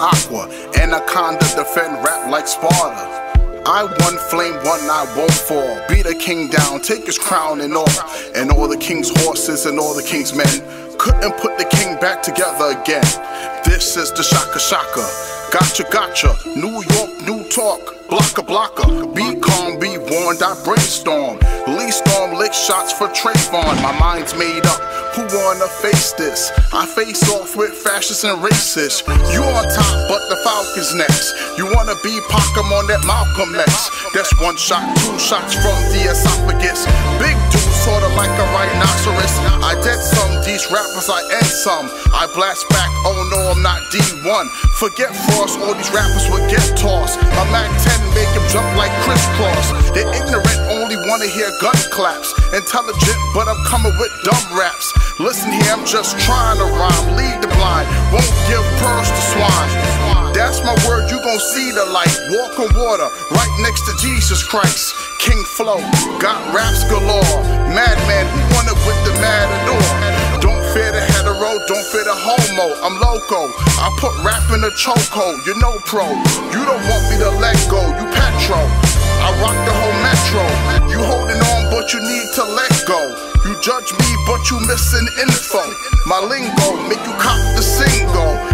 aqua. Anaconda defend rap like Sparta. I won, flame one, I won't fall. Beat a king down, take his crown and all. And all the king's horses and all the king's men couldn't put the king back together again. This is the Shaka Shaka. Gotcha, gotcha. New York, new talk. Blocka, blocka. Be calm, be warned, I brainstorm. Lick shots for Trayvon. My mind's made up. Who wanna face this? I face off with fascists and racists. You on top, but the Falcons next. You wanna be Pacum on that Malcolm X. That's one shot, two shots from the esophagus. Big dude, sorta like a rhinoceros. I dead some, these rappers I end some. I blast back, oh no, I'm not D1. Forget Frost, all these rappers would get tossed. A Mac 10 make him jump like crisscross. They're ignorant, only wanna hear gun claps. Intelligent, but I'm coming with dumb raps. Listen here, I'm just trying to rhyme. Lead the blind, won't give pearls to swine. That's my word, you gon' see the light. Walk on water, right next to Jesus Christ. King Flow, got raps galore. Madman, who wanted with the matador? Don't fear the hetero, don't fear the homo. I'm loco. I put rap in a chokehold. You know pro. You don't want me to let you need to let go. You judge me, but you missing info. My lingo make you cop the single.